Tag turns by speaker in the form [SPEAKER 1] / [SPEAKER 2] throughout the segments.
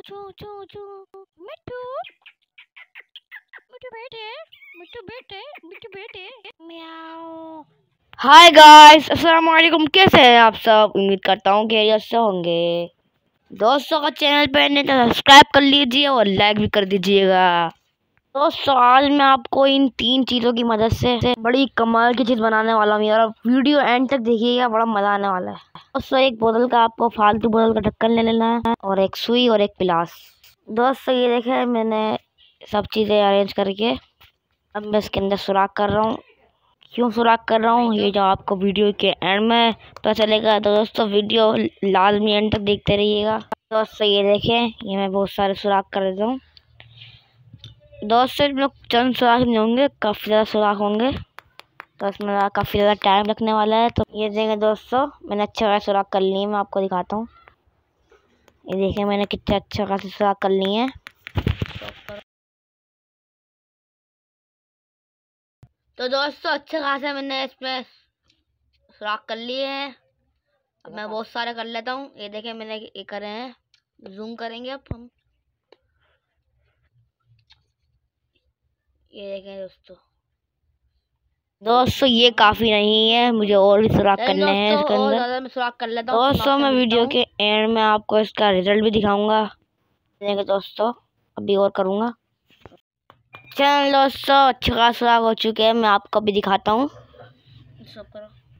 [SPEAKER 1] चू चू चू। मिट्टू। मिट्टू बेटे मिट्टू बेटे मिट्टू बेटे म्याओ हाय गाइस अस्सलाम वालेकुम कैसे हैं आप सब? उम्मीद करता हूँ कि से होंगे। दोस्तों का चैनल पे नहीं तो सब्सक्राइब कर लीजिए और लाइक भी कर दीजिएगा। दोस्तों आज मैं आपको इन तीन चीज़ों की मदद से बड़ी कमाल की चीज़ बनाने वाला हूँ और वीडियो एंड तक देखिएगा, बड़ा मज़ा आने वाला है। दोस्तों एक बोतल का आपको फालतू बोतल का ढक्कन ले लेना है और एक सुई और एक पिलास। दोस्तों, ये देखे, मैंने सब चीज़ें अरेंज करके अब मैं इसके अंदर सुराख कर रहा हूँ। क्यों सुराख कर रहा हूँ? ये जो आपको वीडियो के एंड में पता चलेगा। तो दोस्तों, वीडियो लाजमी एंड तक देखते रहिएगा। दोस्तों, ये देखें, ये मैं बहुत सारे सुराख कर देता हूँ। दोस्तों लोग चंद सुराख नहीं होंगे, काफ़ी ज़्यादा सुराख होंगे। तो इसमें काफ़ी ज़्यादा टाइम लगने वाला है। तो ये देखें दोस्तों, मैंने अच्छा खासा सुराख कर ली है मैं आपको दिखाता हूँ। ये देखें, मैंने कितने अच्छा खासा सुराख कर लिए हैं। तो दोस्तों, अच्छे खासे मैंने इसमें सुराख कर लिए हैं। अब मैं बहुत सारे कर लेता हूँ। ये देखें, मैंने ये करे हैं। जूम करेंगे अब हम। ये देखें दोस्तों। दोस्तों ये काफ़ी नहीं है मुझे और भी सुराख करने हैं इसके अंदर। सुराख कर लेता हूँ दोस्तों मैं वीडियो के एंड में आपको इसका रिज़ल्ट भी दिखाऊँगा। देखें दोस्तों अभी और करूँगा। चल दोस्तों अच्छा खास सुराख हो चुके हैं मैं आपको भी दिखाता हूँ।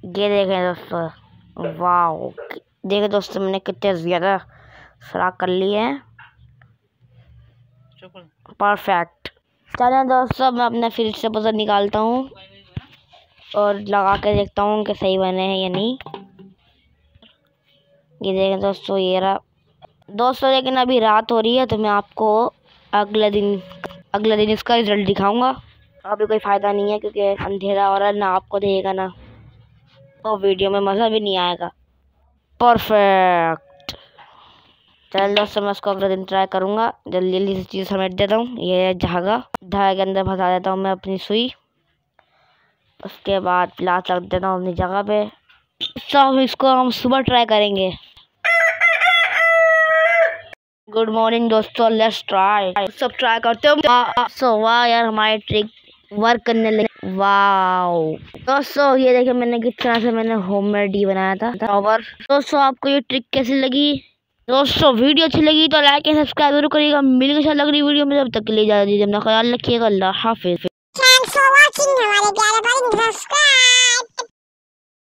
[SPEAKER 1] ये देखें दोस्तों वाह देखे दोस्तों मैंने कितने ज़्यादा सुराख कर लिए हैं। परफेक्ट चलें दोस्तों मैं अपने फ्रिज से पसंद निकालता हूँ। और लगा के देखता हूँ कि सही बने हैं या नहीं। ये देखें दोस्तों, ये रहा। दोस्तों, लेकिन अभी रात हो रही है तो मैं आपको अगले दिन अगले दिन इसका रिज़ल्ट दिखाऊँगा। अभी कोई फ़ायदा नहीं है, क्योंकि अंधेरा हो रहा है, ना आपको देगा ना। और वीडियो में मज़ा भी नहीं आएगा। परफेक्ट चल दोस्तों, मैं उसको अगले दिन ट्राई करूँगा। जल्दी जल्दी से चीज़ समेट देता हूँ। ये धागा धागे के अंदर फंसा देता हूँ मैं अपनी सुई। उसके बाद प्लास रख देता हूँ अपनी जगह पे। सब इसको हम सुबह ट्राई करेंगे। गुड मॉर्निंग दोस्तों लेट्स ट्राई सब ट्राई करते हो? सो वाह यार, हमारी ट्रिक वर्क करने लगे। वाओ दोस्तों, ये देखिए मैंने किस तरह से मैंने होममेड ही बनाया था। दोस्तों, आपको ये ट्रिक कैसी लगी? दोस्तों, वीडियो अच्छी लगी तो लाइक एंड सब्सक्राइब ज़रूर करिएगा। मिलकर के साथ लग रही वीडियो में जब तक के लिए इजाज़त दीजिए अपना ख्याल रखिएगा। अल्लाह हाफिज। हमारे प्यारे भाई सब्सक्राइब